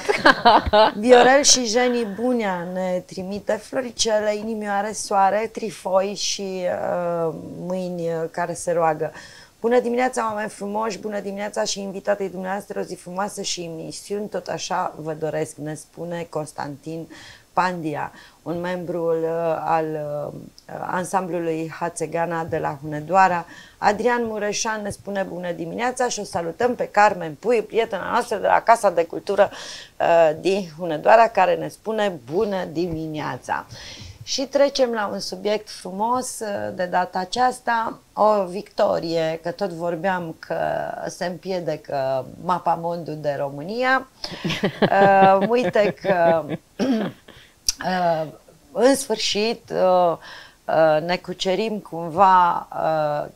Viorel și Jenny Bunea ne trimite floricele, inimioare, soare, trifoi și uh, mâini care se roagă. Bună dimineața, oameni frumoși, bună dimineața și invitatei dumneavoastră, o zi frumoasă și emisiuni, tot așa vă doresc, ne spune Constantin Pandia, un membru uh, al uh, ansamblului Hațegana de la Hunedoara. Adrian Mureșan ne spune bună dimineața și o salutăm pe Carmen Pui, prietena noastră de la Casa de Cultură uh, din Hunedoara, care ne spune bună dimineața. Și trecem la un subiect frumos de data aceasta, o victorie, că tot vorbeam că se împiedică mondul de România. Uh, uite că uh, în sfârșit uh, uh, ne cucerim cumva uh,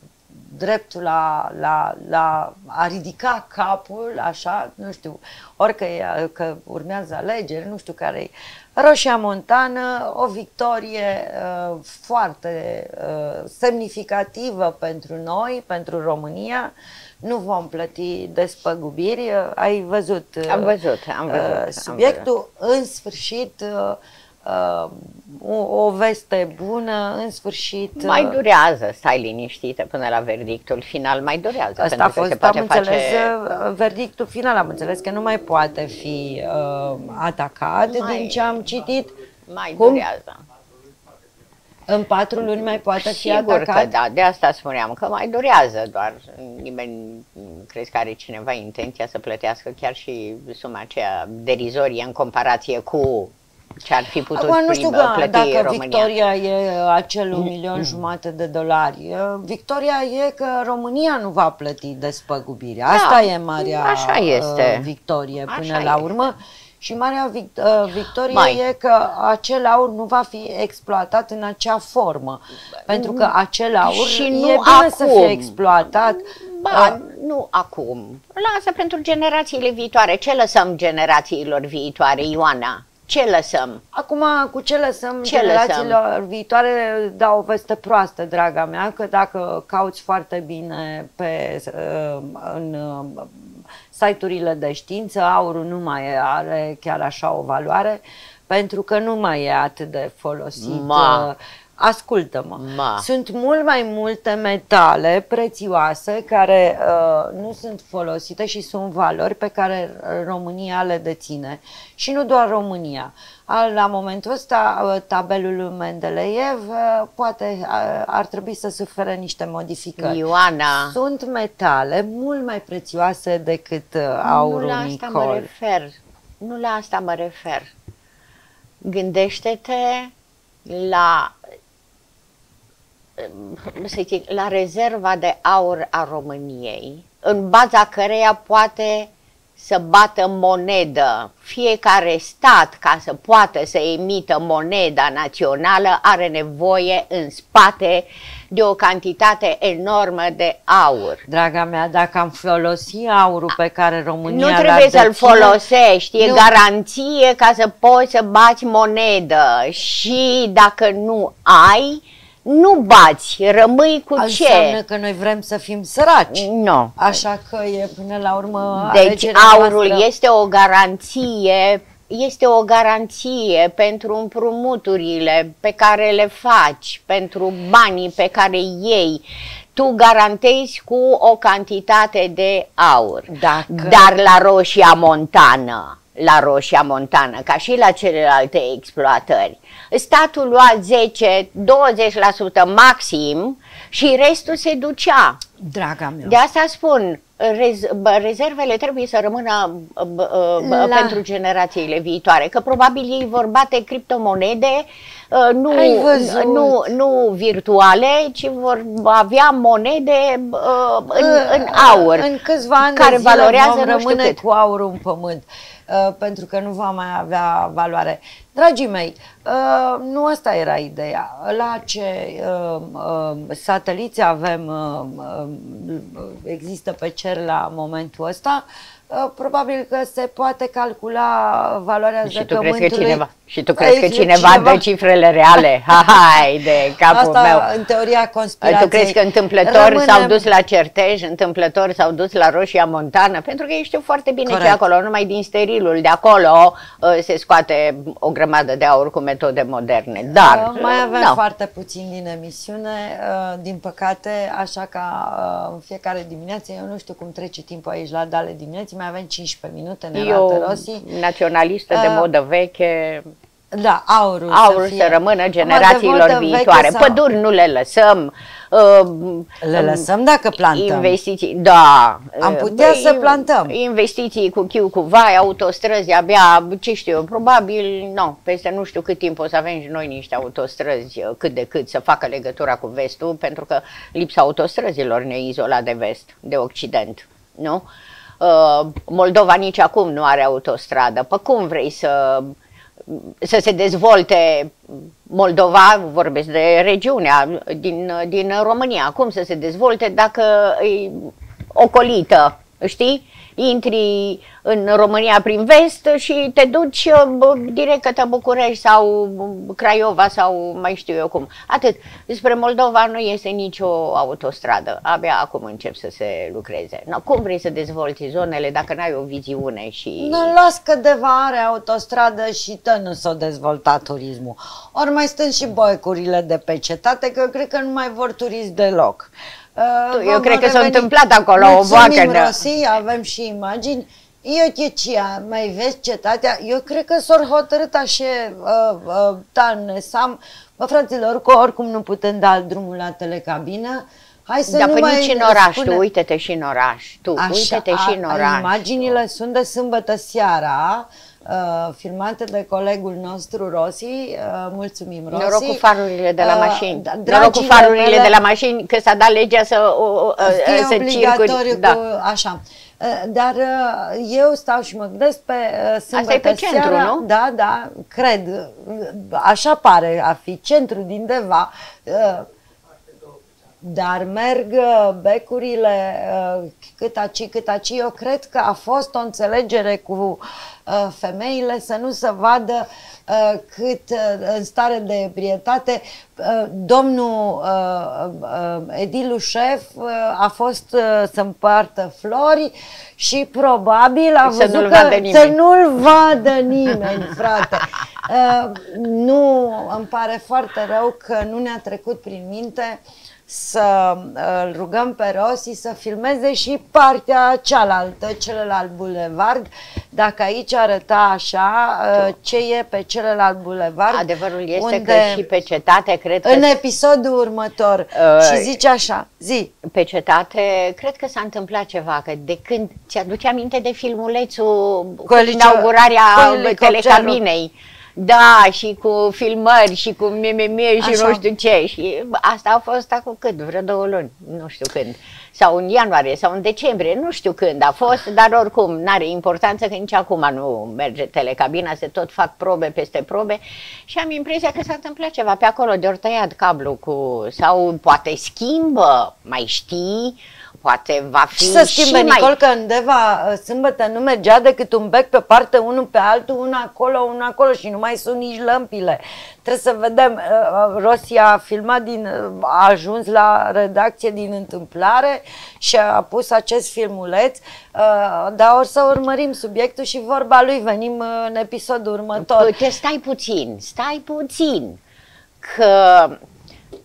dreptul la, la, la a ridica capul, așa, nu știu, orică e, că urmează alegeri, nu știu care e. Roșia Montană, o victorie uh, foarte uh, semnificativă pentru noi, pentru România. Nu vom plăti despăgubiri. Ai văzut, uh, am văzut, am văzut uh, subiectul. Am văzut. În sfârșit, uh, uh, o, o veste bună, în sfârșit... Mai uh, durează, stai liniștită până la verdictul final, mai durează. Asta a fost, am înțeles, face... Uh, verdictul final, am înțeles că nu mai poate fi uh, atacat mai, din ce am citit. Mai Cum? durează. În patru luni mai poate fi Sigur atacat? că da, de asta spuneam că mai durează, doar nimeni crezi că are cineva intenția să plătească chiar și suma aceea derizorie în comparație cu ce ar fi putut Acum, nu știu că, plăti dacă România. Victoria e acel un milion jumate de dolari. Victoria e că România nu va plăti despăgubire. Asta da, e marea așa este. Uh, victorie până așa la urmă. Este. Și marea vic- uh, victorie Mai. e că acel aur nu va fi exploatat în acea formă. Pentru că acel aur și e nu bine acum. să fie exploatat. Ba, uh, nu acum. Lasă pentru generațiile viitoare. Ce lăsăm generațiilor viitoare, Ioana? Ce lăsăm? Acum, cu ce lăsăm ce generațiilor lăsăm? viitoare, dau o veste proastă, draga mea, că dacă cauți foarte bine pe, uh, în uh, site-urile de știință, aurul nu mai are chiar așa o valoare, pentru că nu mai e atât de folosit. Ma. Uh, Ascultă-mă, Ma. sunt mult mai multe metale prețioase care uh, nu sunt folosite și sunt valori pe care România le deține. Și nu doar România. A- La momentul ăsta, uh, tabelul Mendeleev uh, poate uh, ar trebui să sufere niște modificări. Ioana, Sunt metale mult mai prețioase decât uh, aurul nu la asta mă Nicol. refer. Nu la asta mă refer. Gândește-te la să zic, la rezerva de aur a României, în baza căreia poate să bată monedă. Fiecare stat, ca să poată să emită moneda națională, are nevoie în spate de o cantitate enormă de aur. Draga mea, dacă am folosi aurul pe care România Nu l-ar trebuie să-l deține, folosești, e Nu. garanție ca să poți să bați monedă și dacă nu ai, nu bați, rămâi cu Înseamnă ce? că noi vrem să fim săraci. Nu. Așa că e până la urmă Deci alegerea aurul noastră. este o garanție, este o garanție pentru împrumuturile pe care le faci, pentru banii pe care iei. Tu garantezi cu o cantitate de aur. Dacă- Dar la roșia montană, la roșia montană, ca și la celelalte exploatări, statul lua 10-20% maxim și restul se ducea. Draga mea. De asta spun, rez, bă, rezervele trebuie să rămână bă, bă, bă, La- pentru generațiile viitoare, că probabil ei vor bate criptomonede uh, nu, Ai văzut? nu, nu virtuale, ci vor avea monede uh, în, în aur. În câțiva ani care de zile valorează vom nu știu rămâne cât. cu aurul în pământ, uh, pentru că nu va mai avea valoare. Dragii mei, uh, nu asta era ideea. La ce uh, uh, sateliți avem, uh, uh, există pe cer la momentul ăsta, uh, probabil că se poate calcula valoarea Și tu crezi zăcământului. că cineva, și tu crezi că Există cineva, dă cifrele reale? Hai de capul Asta meu. în teoria conspirației. Tu crezi că întâmplător Rămânem- s-au dus la certej, întâmplător s-au dus la Roșia Montană? Pentru că ei știu foarte bine Corect. ce acolo, numai din sterilul de acolo uh, se scoate o grămadă de aur cu metode moderne. Dar, Uh, mai avem da. foarte puțin din emisiune, uh, din păcate, așa că uh, în fiecare dimineață, eu nu știu cum trece timpul aici la Dale dimineții, mai avem 15 minute, ne Eu, arată Rossi. naționalistă de Uh, modă veche, Da, aurul, aurul să, fie. să rămână Mă, generațiilor de vodă viitoare. veche sau- Păduri nu le lăsăm. uh, Le lăsăm dacă plantăm. Investiții, da. Am putea să plantăm. Investiții cu chiu, cu vai, autostrăzi, abia, ce știu eu, probabil, nu, peste nu știu cât timp o să avem și noi niște autostrăzi uh, cât de cât să facă legătura cu vestul, pentru că lipsa autostrăzilor ne izola de vest, de occident, nu? Uh, Moldova nici acum nu are autostradă. Pe cum vrei să să se dezvolte Moldova, vorbesc de regiunea din, din România, cum să se dezvolte dacă e ocolită, știi? Intri în România prin vest și te duci bă, direct către București sau Craiova sau mai știu eu cum. Atât. Despre Moldova nu este nicio autostradă. Abia acum încep să se lucreze. No, cum vrei să dezvolți zonele dacă n-ai o viziune și... Nu las că deva are autostradă și tă nu s-a dezvoltat turismul. Ori mai stând și boicurile de pe cetate, că eu cred că nu mai vor turiști deloc. Uh, Eu vom cred că s-a reveni. întâmplat acolo o Mulțumim, boacănă. Rosi, avem și imagini. Eu ce cia, mai vezi cetatea? Eu cred că s-au hotărât așa, uh, uh, tan, Sam, bă, fraților, că oricum nu putem da drumul la telecabină. Hai să Dar nu pe mai nici în oraș, spune- tu uite-te și în oraș. Tu uite-te și în a- oraș. Imaginile sunt de sâmbătă seara, uh, filmate de colegul nostru Rossi. Uh, mulțumim, Rossi. Noroc cu farurile de la Uh, mașini. da, Noroc cu dragile farurile mele, de la mașini, că s-a dat legea să, o, o, fie să obligatoriu circuli. da. Da. cu așa. Uh, Dar uh, eu stau și mă gândesc pe uh, sâmbătă e pe centru, seara, nu? Da, da, cred. Uh, Așa pare a fi centru din Deva. Uh, dar merg uh, becurile uh, cât aci, cât aci. Eu cred că a fost o înțelegere cu uh, femeile să nu se vadă cât în stare de ebrietate domnul edilul șef a fost să împartă flori și probabil a să văzut nu-l că vadă nimeni. să nu-l vadă nimeni, frate. Nu, îmi pare foarte rău că nu ne-a trecut prin minte uh, să îl rugăm pe Rossi să filmeze și partea cealaltă, celălalt bulevard, dacă aici arăta așa ce e pe celălalt bulevard. Adevărul este unde, că și pe cetate, cred că... În episodul următor. Uh, și zice așa, zi. Pe cetate, cred că s-a întâmplat ceva, că de când ți-aduce aminte de filmulețul cu, cu inaugurarea cu telecabinei. Da, și cu filmări și cu mie și Așa. nu știu ce. Și asta a fost acum cât? Vreo două luni, nu știu când. Sau în ianuarie, sau în decembrie, nu știu când a fost, dar oricum n-are importanță că nici acum nu merge telecabina, se tot fac probe peste probe și am impresia că s-a întâmplat ceva pe acolo, de ori tăiat cablu cu, sau poate schimbă, mai știi, poate va fi și să schimbe, și Nicol, mai... că undeva uh, sâmbătă nu mergea decât un bec pe parte, unul pe altul, unul acolo, unul acolo și nu mai sunt nici lămpile. Trebuie să vedem, uh, uh, Rosia a filmat din, a ajuns la redacție din întâmplare și a pus acest filmuleț, dar o să urmărim subiectul și vorba lui, venim în episodul următor. Uite, stai puțin, stai puțin, că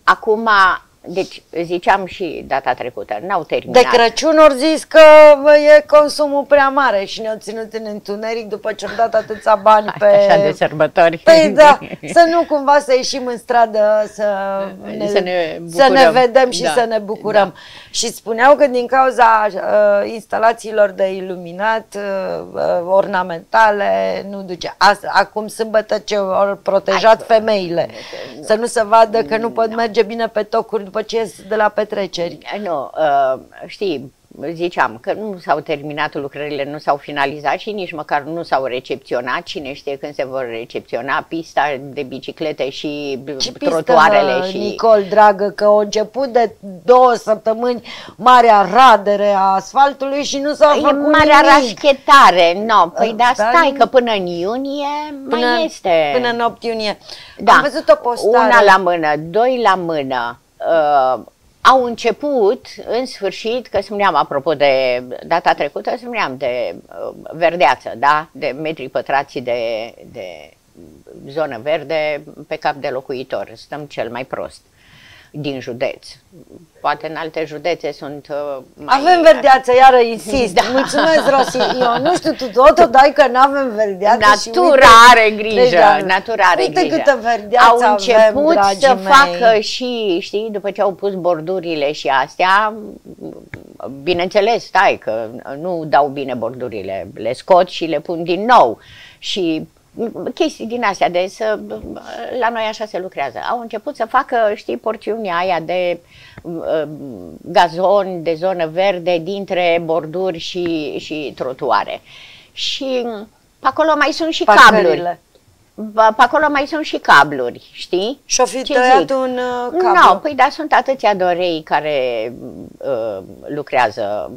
acum deci, ziceam și data trecută, n-au terminat. De Crăciun ori zis că e consumul prea mare și ne-au ținut în întuneric după ce au dat atâția bani pe... Așa de sărbători. Păi da, să nu cumva să ieșim în stradă să ne, să ne, să ne vedem și da. să ne bucurăm. Da. Și spuneau că din cauza uh, instalațiilor de iluminat uh, uh ornamentale nu duce. Asta, acum sâmbătă ce au protejat Hai, femeile. Să nu se vadă că nu pot merge bine pe tocuri după ce ies de la petreceri. Nu, uh, știi, ziceam că nu s-au terminat lucrările, nu s-au finalizat și nici măcar nu s-au recepționat. Cine știe când se vor recepționa pista de biciclete și Ce trotuarele. Pistă, și... Nicol, dragă, că au început de două săptămâni marea radere a asfaltului și nu s-au făcut marea nimic. rașchetare, nu. No, păi da, stai că până în iunie până, mai este. Până în 8 iunie. Da. Am văzut o postare. Una la mână, doi la mână uh, au început, în sfârșit, că spuneam, apropo de data trecută, spuneam de uh, verdeață, da? de metri pătrați de, de zonă verde pe cap de locuitor. Stăm cel mai prost din județ. Poate în alte județe sunt uh, mai... Avem verdeață, iară insist. Da. Mulțumesc, Rosi. Eu nu știu, tu tot dai că nu avem verdeață Natura uite, are grijă, deja, natura are uite grijă. câtă verdeață Au început avem, să mei. facă și, știi, după ce au pus bordurile și astea, bineînțeles, stai că nu dau bine bordurile, le scot și le pun din nou. Și chestii din astea, de să, la noi așa se lucrează. Au început să facă, știi, porțiunea aia de uh, gazon, de zonă verde, dintre borduri și, și trotuare. Și pe acolo mai sunt și cabluri. Pe acolo mai sunt și cabluri, știi? Și-o fi tăiat un uh, cablu? Nu, no, păi da, sunt atâția dorei care uh, lucrează,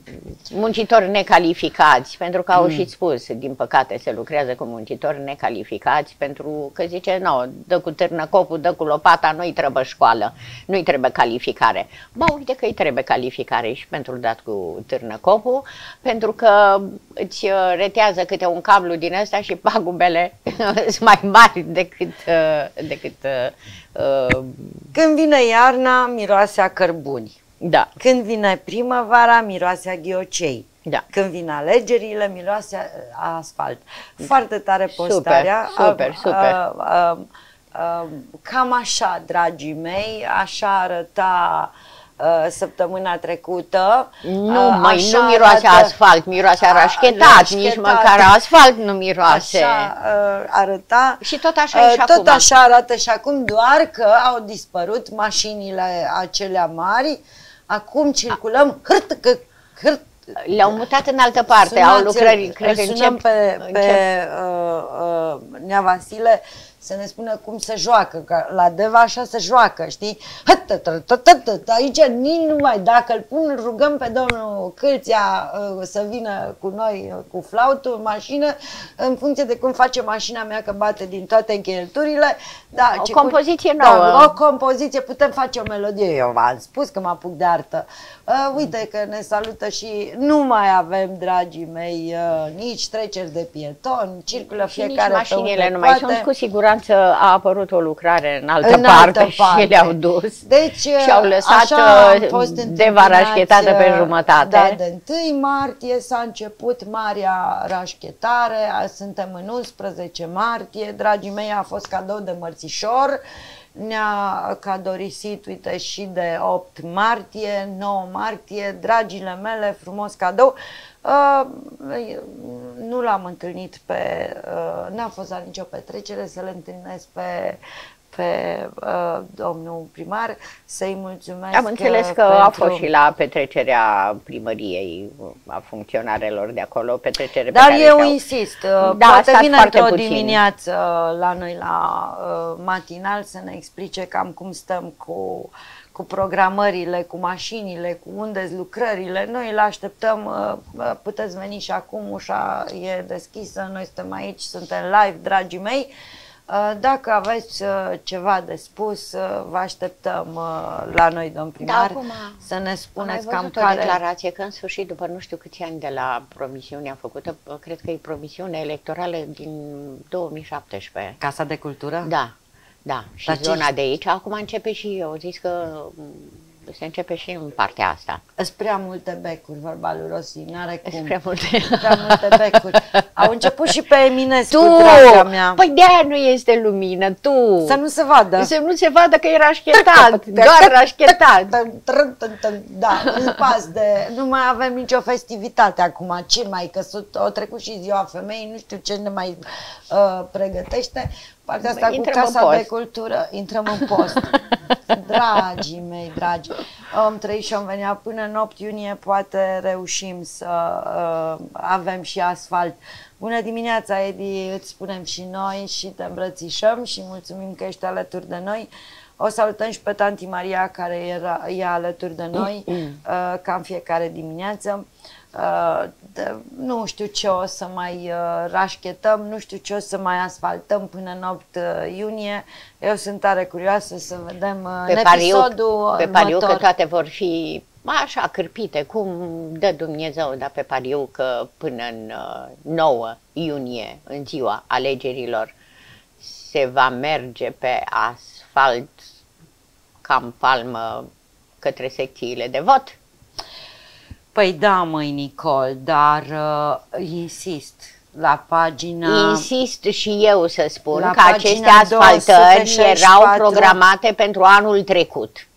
muncitori necalificați, pentru că au mm. și spus, din păcate se lucrează cu muncitori necalificați, pentru că zice, nu, no, dă cu târnă copul, dă cu lopata, nu-i trebuie școală, nu-i trebuie calificare. Ba, uite că îi trebuie calificare și pentru dat cu târnă copul, pentru că îți uh, retează câte un cablu din ăsta și pagubele sunt mai mari decât... Uh, decât uh, Când vine iarna, miroase a cărbuni. Da. Când vine primăvara, miroase a ghiocei. Da. Când vin alegerile, miroase a asfalt. Foarte tare postarea. Super, super, super. Uh, uh, uh, cam așa, dragii mei, așa arăta uh, Uh, săptămâna trecută. Nu, uh, mai nu miroase arată, asfalt, miroase a rașchetat, nici măcar asfalt nu miroase. Așa uh, arăta. Și tot așa uh, și Tot acum. așa arată și acum, doar că au dispărut mașinile acelea mari. Acum circulăm hârt, că, hârt, le-au mutat în altă parte, Sunați, au lucrări, cred că încep, pe, pe încep. Uh, uh, Nea Vasile să ne spună cum se joacă, că la Deva așa se joacă, știi? Aici nici nu mai, dacă îl pun, îl rugăm pe domnul Câlția uh, să vină cu noi uh, cu flautul în mașină, în funcție de cum face mașina mea, că bate din toate încheieturile. Da, o ce compoziție cu, nouă. Da, o compoziție, putem face o melodie, eu v-am spus că mă apuc de artă. Uh, uite că ne salută și nu mai avem, dragii mei, uh, nici treceri de pieton, circulă și fiecare nici mașinile pe nu mai poate. sunt. Cu siguranță a apărut o lucrare în altă În parte, altă parte. și le-au dus. Deci, și au lăsat așa am uh, fost deva întâmpinați, rașchetată pe uh, jumătate. Da, de 1 martie s-a început marea rașchetare, a- suntem în 11 martie, dragii mei, a fost cadou de mărțișor, ne-a cadorisit, uite, și de 8 martie, 9 martie, dragile mele, frumos cadou. Uh, nu l-am întâlnit pe, uh, n-a fost la nicio petrecere să-l întâlnesc pe pe uh, domnul primar, să-i mulțumesc Am înțeles uh, că a pentru- fost și la petrecerea primăriei a funcționarelor de acolo, petrecere pe Dar care eu și-au- insist, uh, Da, a poate stat vine foarte într-o puțin. dimineață la noi la uh, matinal să ne explice cam cum stăm cu, cu programările, cu mașinile, cu unde lucrările. Noi le așteptăm, uh, uh, puteți veni și acum, ușa e deschisă, noi suntem aici, suntem live, dragii mei. Uh, Dacă aveți uh, ceva de spus, uh, vă așteptăm uh, la noi, domn primar, acum să ne Am mai spuneți cam văzut o care... declarație că în sfârșit, după nu știu câți ani de la promisiunea făcută, cred că e promisiune electorală din 2017. Casa de Cultură? Da, da. Și Dar ce- zona de aici, acum începe și eu, zis că m, se începe și în partea asta. Sunt prea multe becuri, vorba lui Rossi, n-are cum. Sunt prea multe. Prea multe becuri. Au început și pe Eminescu, Tu! draga mea. Păi de-aia nu este lumină, tu! Să nu se vadă. Să nu se vadă că e rașchetat, doar rașchetat. Da, îmi pas de... Nu mai avem nicio festivitate acum, ce mai, că sunt, o trecut și ziua femeii, nu știu ce ne mai uh, pregătește. Partea asta Bă, cu intrăm în Casa de post. Cultură, intrăm în post. Dragii mei, dragi, om trăi și om venea până în 8 iunie, poate reușim să uh, avem și asfalt. Bună dimineața, Edi, îți spunem și noi și te îmbrățișăm și mulțumim că ești alături de noi. O salutăm și pe tanti Maria care era, e alături de noi, uh, ca în fiecare dimineață. Uh, de, nu știu ce o să mai uh, rașchetăm, nu știu ce o să mai asfaltăm până în 8 uh, iunie. Eu sunt tare curioasă să vedem uh, Pe în pariu, episodul pe pariu că următor. toate vor fi așa cârpite, cum dă Dumnezeu, dar pe pariu că până în uh, 9 iunie, în ziua alegerilor, se va merge pe asfalt cam palmă către secțiile de vot. Păi da, măi, Nicol, dar uh, insist, la pagina... Insist și eu să spun La că aceste pagina asfaltări 264. erau programate pentru anul trecut.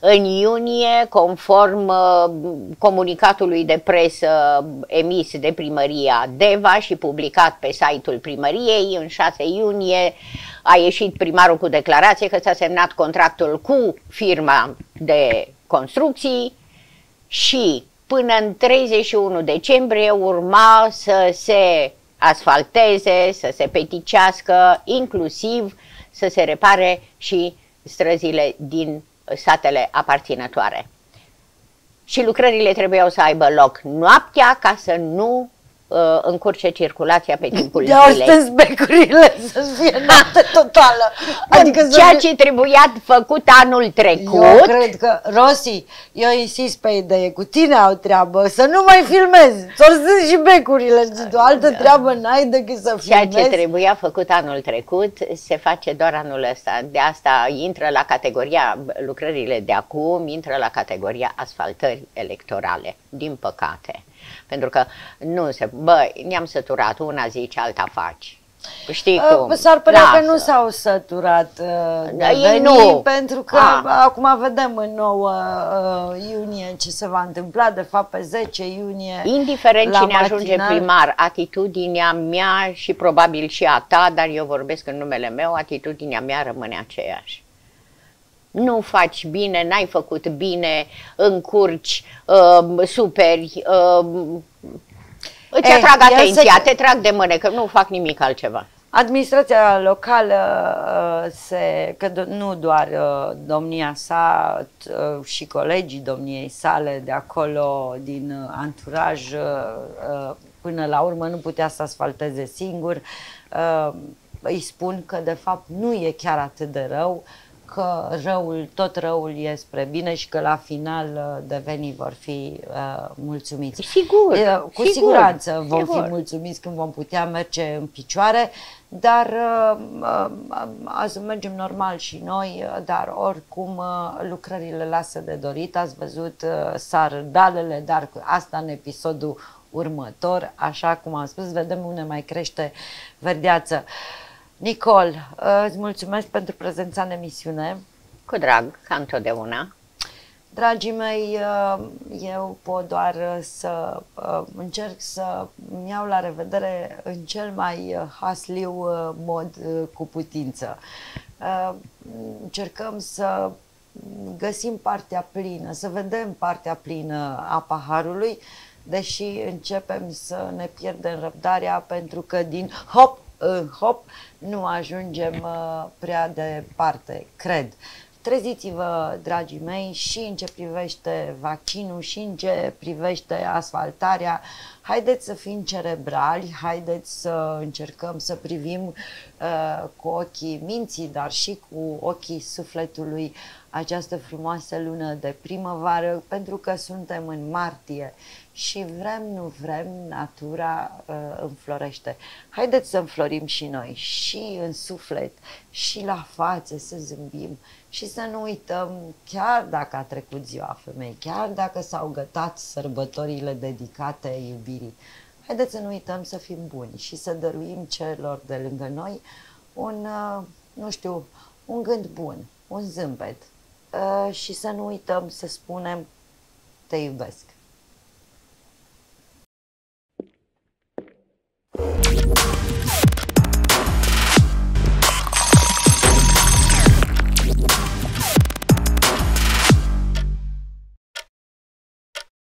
În iunie, conform uh, comunicatului de presă emis de primăria Deva și publicat pe site-ul primăriei, în 6 iunie a ieșit primarul cu declarație că s-a semnat contractul cu firma de construcții și până în 31 decembrie urma să se asfalteze, să se peticească, inclusiv să se repare și străzile din satele aparținătoare. Și lucrările trebuiau să aibă loc noaptea ca să nu uh, încurce circulația pe timpul De-au zilei. stâns becurile să fie noapte totală. Adică să Ceea fie- ce trebuia făcut anul trecut, Eu cred că, Rossi, eu insist pe idee, cu tine au treabă, să nu mai filmezi, ți-o stâns și becurile, o altă treabă n-ai decât să Da. Ceea ce filmezi. trebuia făcut anul trecut se face doar anul ăsta. De asta intră la categoria, lucrările de acum intră la categoria asfaltări electorale, din păcate. Pentru că nu se, bă, ne-am săturat, una zici, alta faci. Știi cum? Uh, S-ar părea că Lasă. nu s-au săturat uh, de Da, ei veni, nu. pentru că Ah. acum vedem în 9 uh, iunie ce se va întâmpla, de fapt pe 10 iunie Indiferent la cine ajunge matinal. primar, atitudinea mea și probabil și a ta, dar eu vorbesc în numele meu, atitudinea mea rămâne aceeași. Nu faci bine, n-ai făcut bine, încurci, uh, superi, uh, îți Eh, atrag el atenția, se- te trag de mâne, că nu fac nimic altceva. Administrația locală uh, se, că nu doar uh, domnia sa uh, și colegii domniei sale de acolo din anturaj până la urmă nu putea să asfalteze singur. Îi spun că de fapt nu e chiar atât de rău, că răul, tot răul e spre bine și că la final uh, devenii vor fi uh, mulțumiți. Sigur, uh, Cu sigur, siguranță vom sigur. fi mulțumiți când vom putea merge în picioare, dar uh, uh, azi mergem normal și noi, uh, dar oricum uh, lucrările lasă de dorit. Ați văzut, uh, sar dalele, dar asta în episodul următor, așa cum am spus, vedem unde mai crește verdeață. Uh, Nicol, uh, îți mulțumesc pentru prezența în emisiune. Cu drag, ca întotdeauna. Dragii mei, uh, eu pot doar să uh, încerc să iau la revedere în cel mai hasliu mod cu putință. Încercăm să găsim partea plină, să vedem partea plină a paharului, deși începem să ne pierdem răbdarea pentru că din hop în hop, nu ajungem uh, prea departe, cred. Treziți-vă, dragii mei, și în ce privește vaccinul, și în ce privește asfaltarea. Haideți să fim cerebrali, haideți să încercăm să privim uh, cu ochii minții, dar și cu ochii sufletului această frumoasă lună de primăvară, pentru că suntem în martie și vrem, nu vrem, natura uh, înflorește. Haideți să înflorim și noi, și în suflet, și la față, să zâmbim și să nu uităm, chiar dacă a trecut ziua femei, chiar dacă s-au gătat sărbătorile dedicate iubirii, haideți să nu uităm să fim buni și să dăruim celor de lângă noi un, uh, nu știu, un gând bun, un zâmbet uh, și să nu uităm să spunem te iubesc. Thank you.